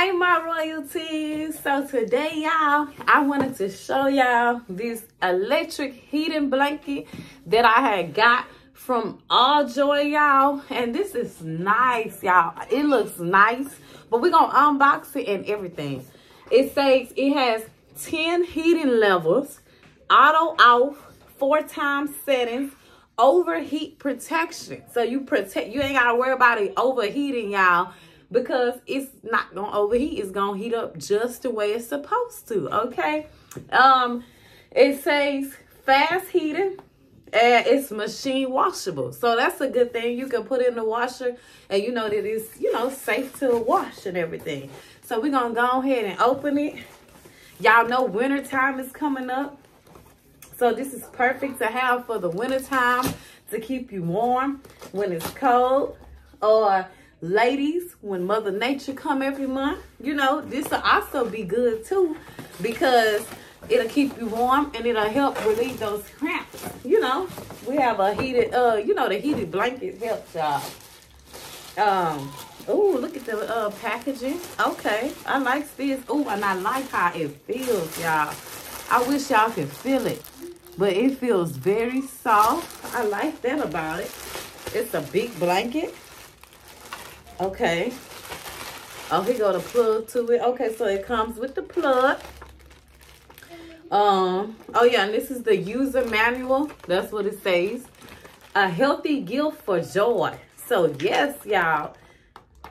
Hey, my royalties. So today, y'all, I wanted to show y'all this electric heating blanket that I had got from AllJoy, y'all. And this is nice, y'all. It looks nice, but we're to unbox it and everything. It says it has 10 heating levels, auto off, four times settings, overheat protection. So you protect, you ain't got to worry about it overheating, y'all because it's not gonna overheat it's gonna heat up just the way it's supposed to okay? Um it says fast heating and it's machine washable. So that's a good thing. You can put in the washer and you know that it's you know safe to wash and everything. So we're gonna go ahead and open it. Y'all know winter time is coming up. So this is perfect to have for the winter time to keep you warm when it's cold or ladies when mother nature come every month you know this will also be good too because it'll keep you warm and it'll help relieve those cramps you know. We have a heated uh you know the heated blanket helps y'all. Um oh look at the uh packaging. Okay i like this. Oh and i like how it feels y'all. I wish y'all could feel it but it feels very soft. I like that about it. It's a big blanket Okay. Oh, he got a plug to it. Okay, so it comes with the plug. Um, oh yeah, and this is the user manual. That's what it says. A healthy gift for joy. So yes, y'all.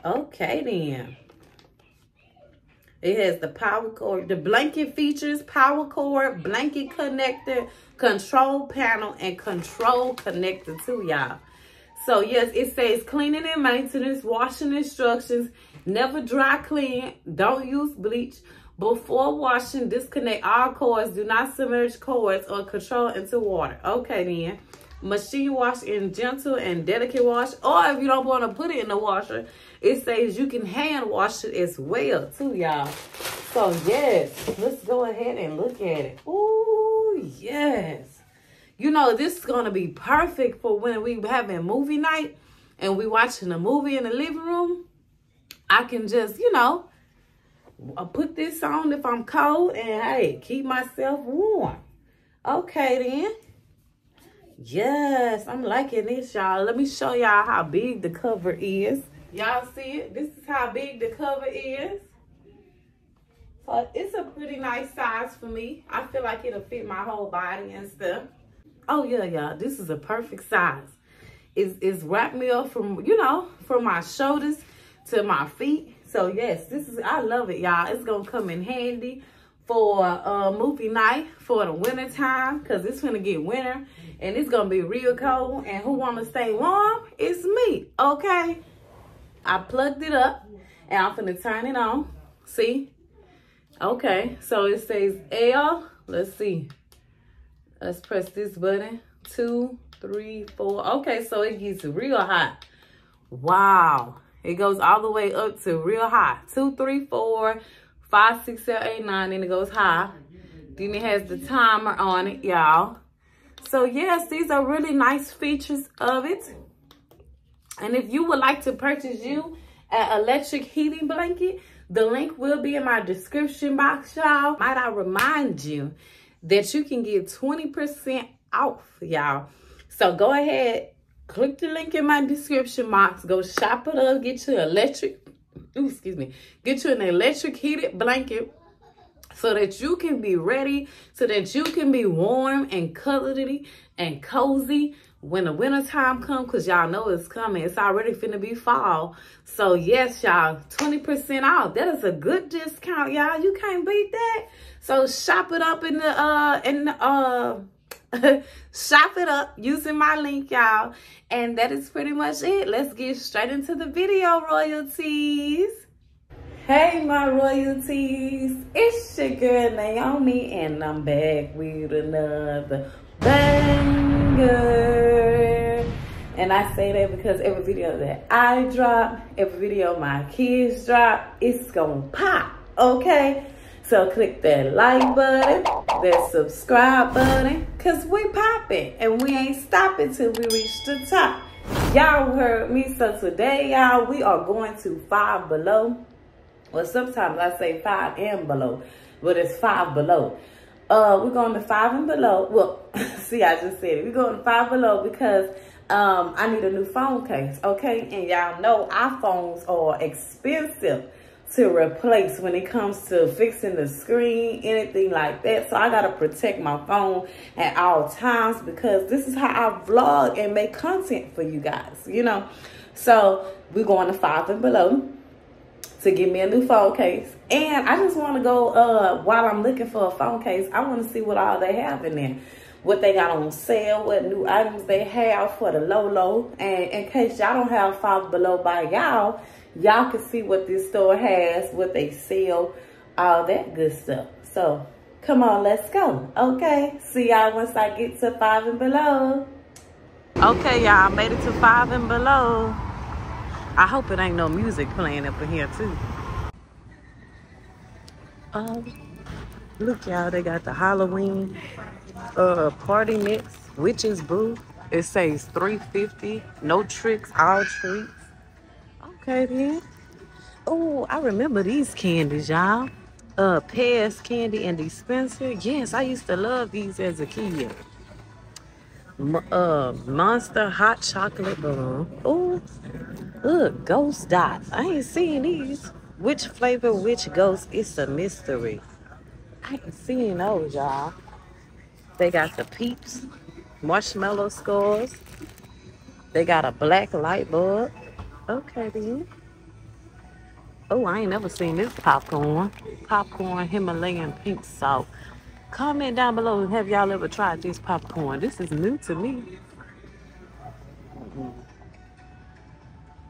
Okay then. It has the power cord, the blanket features, power cord, blanket connector, control panel, and control connector too, y'all. So yes, it says cleaning and maintenance, washing instructions, never dry clean, don't use bleach. Before washing, disconnect all cords. Do not submerge cords or control into water. Okay then. Machine wash in gentle and delicate wash. Or if you don't want to put it in the washer, it says you can hand wash it as well too, y'all. So yes, let's go ahead and look at it. Oh yes you know, this is going to be perfect for when we having movie night and we watching a movie in the living room. I can just, you know, uh, put this on if I'm cold and, hey, keep myself warm. Okay, then. Yes, I'm liking this, y'all. Let me show y'all how big the cover is. Y'all see it? This is how big the cover is. So it's a pretty nice size for me. I feel like it'll fit my whole body and stuff. Oh yeah, y'all, this is a perfect size. It's, it's wrapped me up from, you know, from my shoulders to my feet. So yes, this is, I love it, y'all. It's going to come in handy for a movie night for the winter time because it's going to get winter and it's going to be real cold. And who want to stay warm? It's me, okay? I plugged it up and I'm going to turn it on. See? Okay, so it says L. Let's see. Let's press this button. Two, three, four. Okay, so it gets real hot. Wow. It goes all the way up to real high. Two, three, four, five, six, seven, eight, nine. And it goes high. Then it has the timer on it, y'all. So yes, these are really nice features of it. And if you would like to purchase you an electric heating blanket, the link will be in my description box, y'all. Might I remind you that you can get 20% off, y'all. So go ahead, click the link in my description box. Go shop it up, get you electric, ooh, excuse me, get you an electric heated blanket so that you can be ready, so that you can be warm and cuddly and cozy when the winter time comes, because y'all know it's coming. It's already finna be fall. So yes, y'all, 20% off. That is a good discount, y'all. You can't beat that. So shop it up in the, uh, in the, uh, shop it up using my link, y'all. And that is pretty much it. Let's get straight into the video, royalties. Hey, my royalties. It's your girl, Naiome, and I'm back with another And I say that because every video that I drop, every video my kids drop, it's gonna pop, okay? So click that like button, that subscribe button, cause we popping and we ain't stopping till we reach the top. Y'all heard me, so today, y'all, we are going to Five Below. Well, sometimes I say five and below, but it's five below. Uh, we're going to five and below. Well, see, I just said it. We're going to five below because um, I need a new phone case, okay? And y'all know iPhones are expensive to replace when it comes to fixing the screen, anything like that. So I got to protect my phone at all times because this is how I vlog and make content for you guys, you know? So we're going to five and below to get me a new phone case. And I just want to go, uh, while I'm looking for a phone case, I want to see what all they have in there. What they got on sale, what new items they have for the low low. And in case y'all don't have five below by y'all, y'all can see what this store has, what they sell, all that good stuff. So come on, let's go. Okay, see y'all once I get to five and below. Okay, y'all made it to five and below. I hope it ain't no music playing up in here too. Um, look y'all, they got the Halloween uh party mix, witches brew. It says 350, no tricks, all treats. Okay then. Oh, I remember these candies, y'all. Uh, Pez candy and dispenser. Yes, I used to love these as a kid. Uh, Monster hot chocolate balloon. Oh, look, ghost dots. I ain't seen these. Which flavor, which ghost? It's a mystery. I ain't seen those, y'all. They got the peeps, marshmallow scores. They got a black light bulb. Okay, then. Oh, I ain't never seen this popcorn. Popcorn Himalayan pink salt. Comment down below, have y'all ever tried this popcorn? This is new to me.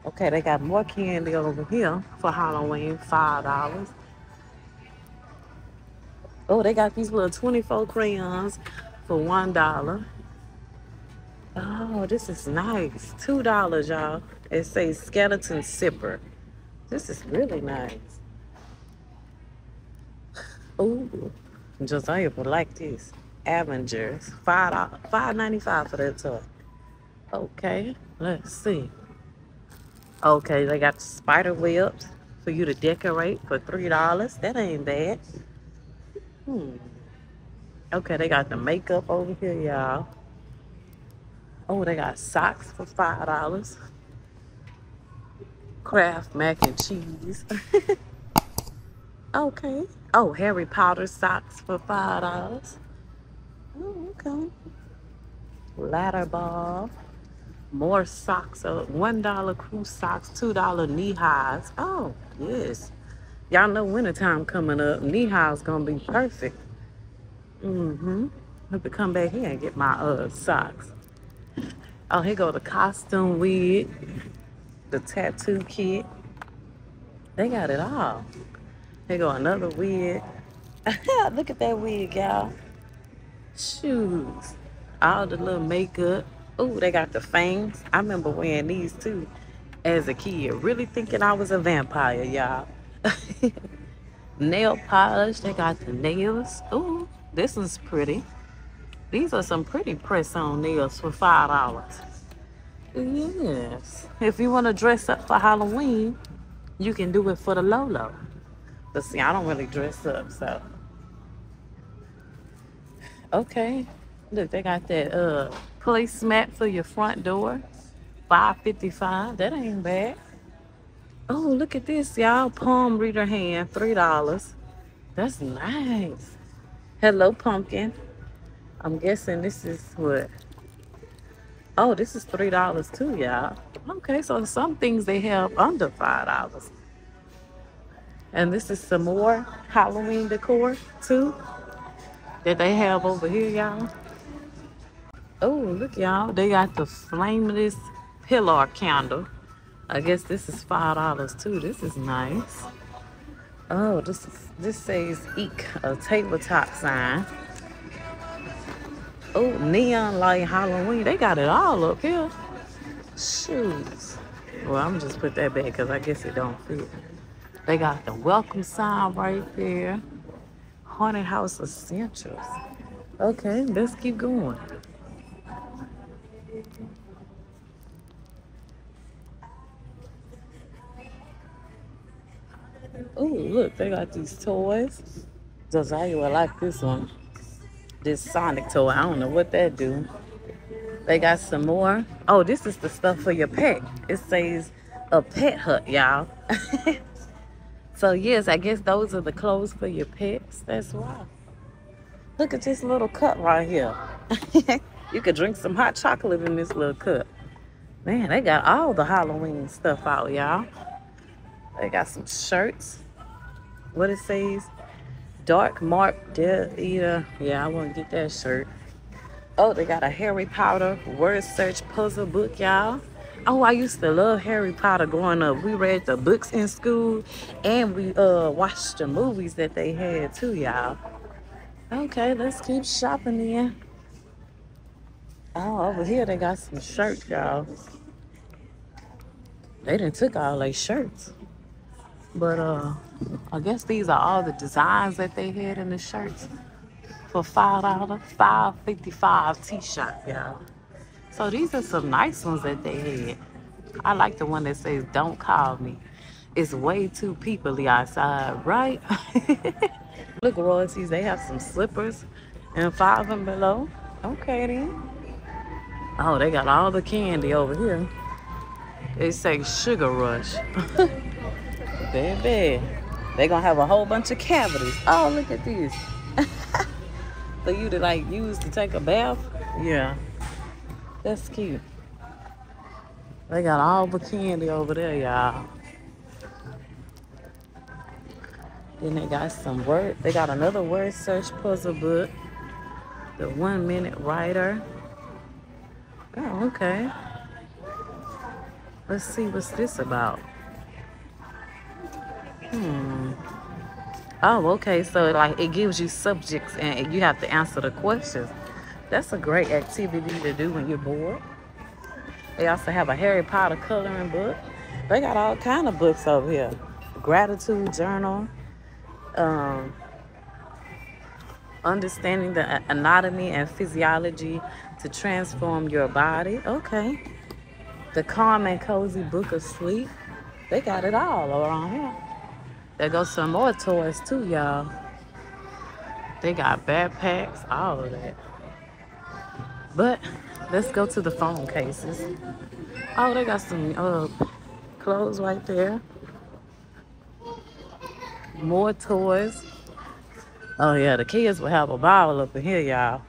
Okay, they got more candy over here for Halloween, $5. Oh, they got these little 24 crayons for $1. Oh, this is nice. $2, y'all. It says skeleton sipper. This is really nice. Oh, Joe'Ziah would like this. Avengers. five dollars, five ninety five for that toy. Okay, let's see. Okay, they got spider webs for you to decorate for three dollars. That ain't bad. Hmm. Okay, they got the makeup over here, y'all. Oh, they got socks for five dollars. Kraft mac and cheese. okay. Oh, Harry Potter socks for five dollars. Oh, okay. Ladder ball. More socks. Uh, one dollar crew socks. Two dollar knee highs. Oh, yes. Y'all know wintertime coming up. Knee highs gonna be perfect. Mm-hmm. Have to come back here and get my uh socks. Oh, here go the costume wig the tattoo kit. They got it all. Here go another wig. Look at that wig, y'all. Shoes. All the little makeup. Oh, they got the fangs. I remember wearing these too as a kid. Really thinking I was a vampire, y'all. Nail polish. They got the nails. Oh, this is pretty. These are some pretty press-on nails for $5. Yes. If you want to dress up for Halloween, you can do it for the Lolo. But see, I don't really dress up, so. Okay. Look, they got that uh placemat for your front door. 555 That ain't bad. Oh, look at this, y'all. Palm reader hand, $3. That's nice. Hello, pumpkin. I'm guessing this is what Oh, this is three dollars too, y'all. Okay, so some things they have under five dollars. And this is some more Halloween decor too that they have over here, y'all. Oh, look, y'all. They got the flameless pillar candle. I guess this is five dollars too. This is nice. Oh, this is this says Eek, a tabletop sign. Oh, neon light Halloween. They got it all up here. Shoes. Well, I'm just put that back because I guess it don't fit. They got the welcome sign right there. Haunted House Essentials. Okay, let's keep going. Oh, look, they got these toys. Joe'Ziah will like this one. This Sonic toy. I don't know what that do. They got some more. Oh, this is the stuff for your pet. It says a pet hut, y'all. so yes, I guess those are the clothes for your pets. That's why. Look at this little cup right here. you could drink some hot chocolate in this little cup. Man, they got all the Halloween stuff out, y'all. They got some shirts. What it says? Dark Mark Death Eater. Yeah, I want to get that shirt. Oh, they got a Harry Potter word search puzzle book, y'all. Oh, I used to love Harry Potter growing up. We read the books in school and we uh watched the movies that they had too, y'all. Okay, let's keep shopping then. Oh, over here they got some shirts, y'all. They didn't took all their shirts. But uh I guess these are all the designs that they had in the shirts for five dollars, five fifty five t-shirt, y'all. So these are some nice ones that they had. I like the one that says don't call me. It's way too peoply outside, right? Look, royalties, they have some slippers and five and below. Okay then. Oh, they got all the candy over here. They say sugar rush. Baby. They gonna have a whole bunch of cavities. Oh, look at these. For you to like use to take a bath. Yeah. That's cute. They got all the candy over there, y'all. Then they got some word. They got another word search puzzle book. The one minute writer. Oh, okay. Let's see what's this about. Hmm. Oh, okay. So like it gives you subjects and you have to answer the questions. That's a great activity to do when you're bored. They also have a Harry Potter coloring book. They got all kind of books over here. Gratitude journal um, understanding the anatomy and physiology to transform your body. Okay. The calm and cozy book of sleep. They got it all around here. There goes some more toys too, y'all. They got backpacks, all of that. But let's go to the phone cases. Oh, they got some uh, clothes right there more toys. Oh yeah, the kids will have a ball up in here, y'all.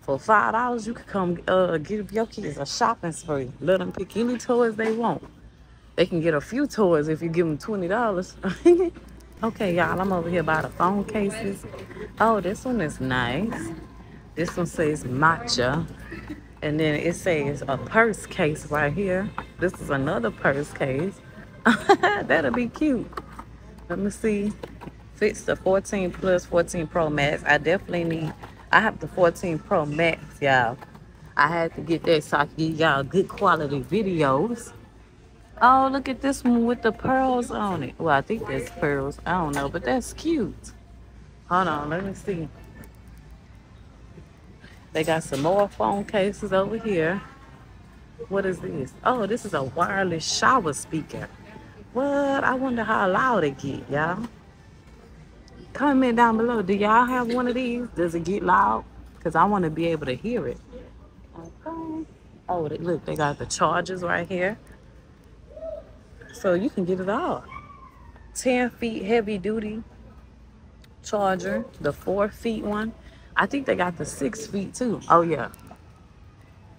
For five dollars, you could come uh, give your kids a shopping spree. Let them pick any toys they want. They can get a few toys if you give them twenty dollars. okay, y'all, I'm over here by the phone cases. Oh, this one is nice. This one says matcha. And then it says a purse case right here. This is another purse case. That'll be cute. Let me see. Fits the 14 Plus, 14 Pro Max. I definitely need, I have the 14 Pro Max, y'all. I had to get that so I can give y'all good quality videos. Oh, look at this one with the pearls on it. Well, I think that's pearls. I don't know, but that's cute. Hold on, let me see. They got some more phone cases over here. What is this? Oh, this is a wireless shower speaker. What? I wonder how loud it get, y'all. Comment down below. Do y'all have one of these? Does it get loud? Because I want to be able to hear it. Okay. Oh, look, they got the chargers right here. So you can get it all. 10 feet heavy duty charger. The 4 feet one. I think they got the 6 feet too. Oh, yeah.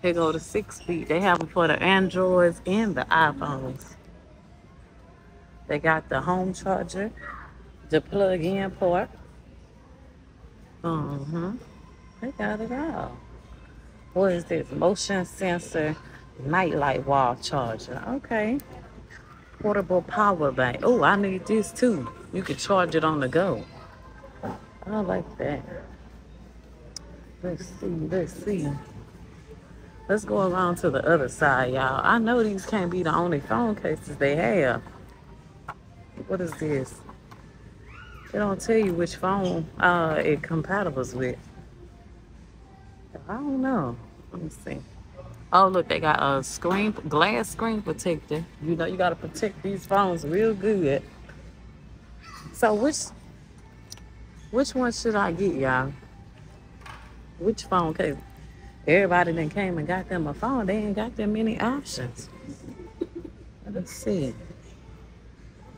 They go the 6 feet. They have them for the Androids and the iPhones. They got the home charger, the plug-in port. Uh-huh. They got it all. What is this? Motion sensor nightlight wall charger. Okay. Portable power bank. Oh, I need this too. You can charge it on the go. I like that. Let's see, let's see. Let's go around to the other side, y'all. I know these can't be the only phone cases they have. What is this? They don't tell you which phone uh, it compatibles with. I don't know. Let me see. Oh, look, they got a screen, glass screen protector. You know, you got to protect these phones real good. So which which one should I get, y'all? Which phone case? Everybody then came and got them a phone. They ain't got that many options. Let's see.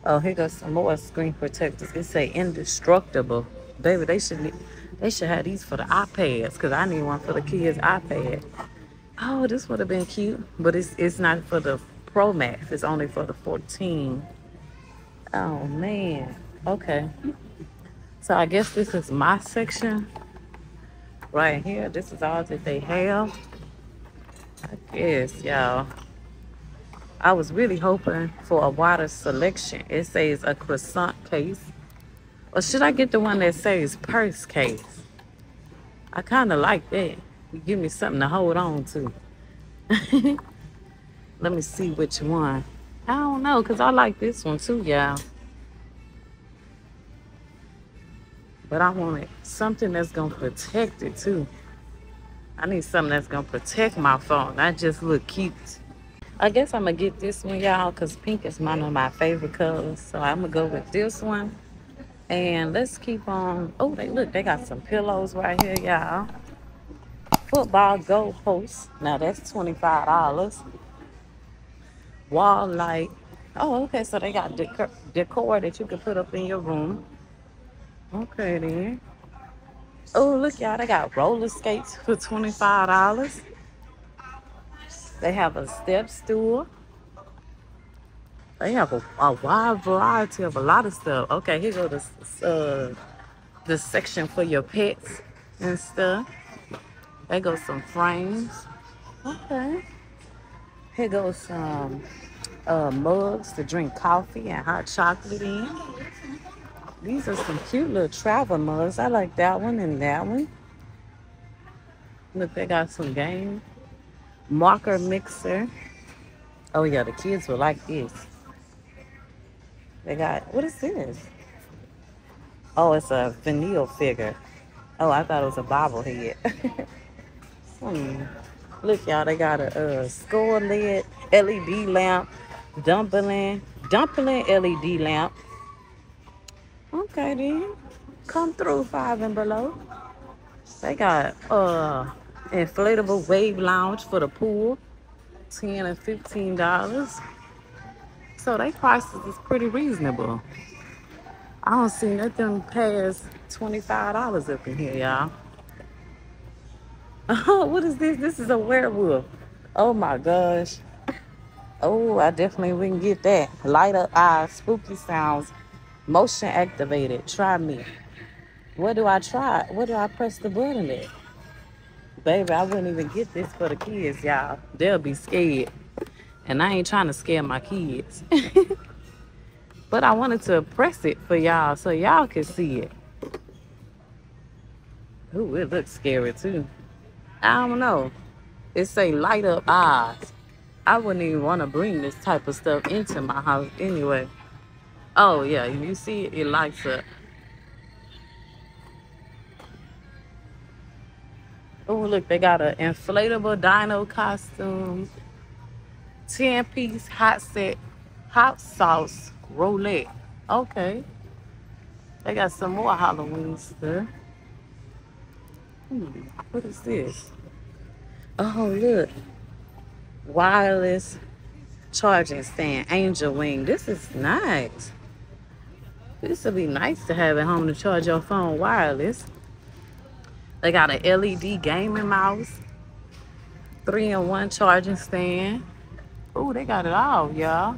Oh, here goes some more screen protectors. It say indestructible. Baby, they should they should have these for the iPads because I need one for the kids' iPad. Oh, this would have been cute, but it's it's not for the Pro Max. It's only for the 14. Oh man. Okay. So I guess this is my section right here. This is all that they have. I guess, y'all. I was really hoping for a wider selection. It says a croissant case. Or should I get the one that says purse case? I kind of like that. You give me something to hold on to. Let me see which one. I don't know, because I like this one too, y'all. But I wanted something that's going to protect it too. I need something that's going to protect my phone, not just look cute. I guess I'm going to get this one, y'all, because pink is one of my favorite colors. So I'm going to go with this one. And let's keep on. Oh, they look, they got some pillows right here, y'all. Football goal post. Now that's $25. Wall light. Oh, okay. So they got decor, decor that you can put up in your room. Okay, then. Oh, look, y'all. They got roller skates for $25. They have a step stool. They have a, a wide variety of a lot of stuff. Okay, here go this uh the section for your pets and stuff. There goes some frames. Okay. Here goes some uh, mugs to drink coffee and hot chocolate in. These are some cute little travel mugs. I like that one and that one. Look, they got some game. Marker mixer. Oh yeah, the kids will like this. They got, what is this? Oh, it's a vinyl figure. Oh, I thought it was a bobblehead. hmm. Look, y'all, they got a, a score lid, LED lamp, dumpling, dumpling LED lamp. Okay, then. Come through five and below. They got uh inflatable wave lounge for the pool. 10 and $15. So they prices is pretty reasonable. I don't see nothing past $25 up in here, y'all. Oh, what is this? This is a werewolf. Oh my gosh. Oh, I definitely wouldn't get that. Light up eyes, spooky sounds, motion activated. Try me. What do I try? What do I press the button at? Baby, I wouldn't even get this for the kids, y'all. They'll be scared. And I ain't trying to scare my kids. but I wanted to press it for y'all so y'all can see it. Ooh, it looks scary too. I don't know. It say light up eyes. I wouldn't even want to bring this type of stuff into my house anyway. Oh yeah, you see it, it lights up. Oh look, they got an inflatable dino costume. 10 piece hot set hot sauce roulette. Okay. They got some more Halloween stuff. Hmm, what is this? Oh, look. Wireless charging stand, Angel Wing. This is nice. This would be nice to have at home to charge your phone wireless. They got an LED gaming mouse, three in one charging stand. Oh, they got it all, y'all.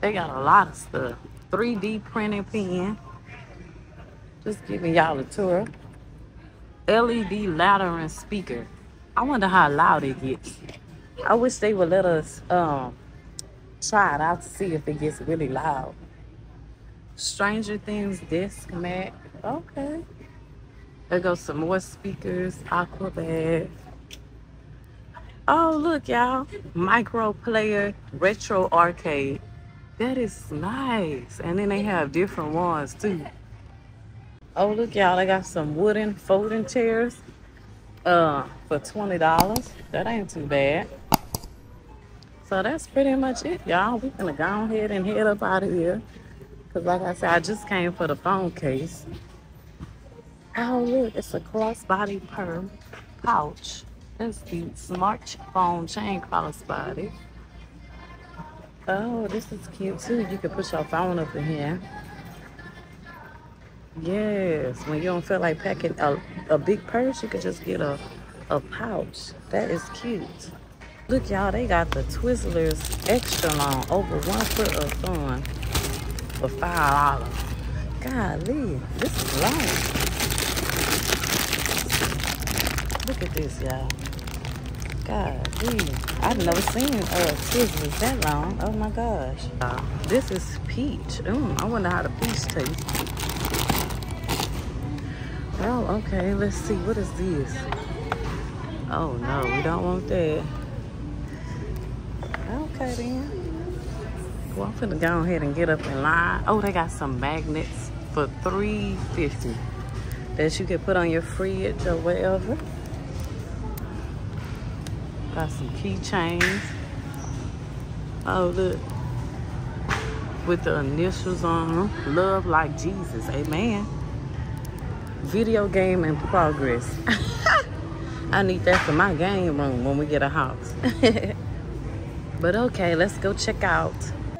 They got a lot of stuff. 3D printing pen. Just giving y'all a tour. LED ladder and speaker. I wonder how loud it gets. I wish they would let us um, try it out to see if it gets really loud. Stranger Things disc mat. Okay. There goes some more speakers. Aquabad. Oh, look, y'all. Micro player retro arcade. That is nice. And then they have different ones, too. Oh, look, y'all. They got some wooden folding chairs uh, for $20. That ain't too bad. So that's pretty much it, y'all. We're going to go ahead and head up out of here. Because like I said, I just came for the phone case. Oh, look, it's a crossbody perm pouch. That's the smartphone chain crossbody. Oh, this is cute too. You can put your phone up in here. Yes, when you don't feel like packing a, a big purse, you could just get a, a pouch. That is cute. Look, y'all, they got the Twizzlers extra long, over one foot of fun for $5. Golly, this is long. Look at this, y'all. Golly, I've never seen uh, Twizzlers that long. Oh my gosh. Uh, this is peach. Mm, I wonder how the peach tastes. Oh, okay. Let's see. What is this? Oh, no. We don't want that. Okay, then. Well, I'm finna go ahead and get up in line. Oh, they got some magnets for three fifty that you can put on your fridge or whatever. Got some keychains. Oh, look. With the initials on them. Love like Jesus. Amen video game in progress. I need that for my game room when we get a house. but okay, let's go check out.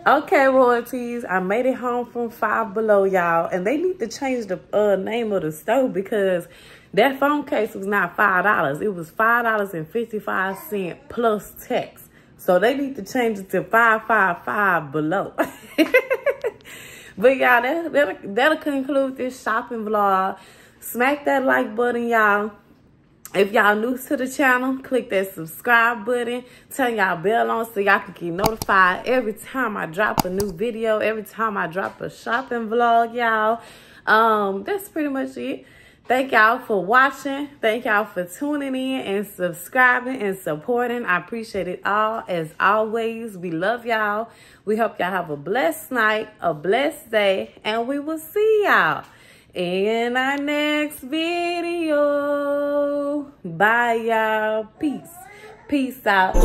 Okay, royalties, I made it home from Five Below, y'all. And they need to change the uh, name of the store because that phone case was not $5. It was $5.55 plus tax. So they need to change it to 555 below. but y'all, that, that'll, that'll conclude this shopping vlog. Smack that like button, y'all. If y'all new to the channel, click that subscribe button. Turn y'all bell on so y'all can get notified every time I drop a new video, every time I drop a shopping vlog, y'all. Um, that's pretty much it. Thank y'all for watching. Thank y'all for tuning in and subscribing and supporting. I appreciate it all. As always, we love y'all. We hope y'all have a blessed night, a blessed day, and we will see y'all in our next video. Bye, y'all. Peace. Peace out.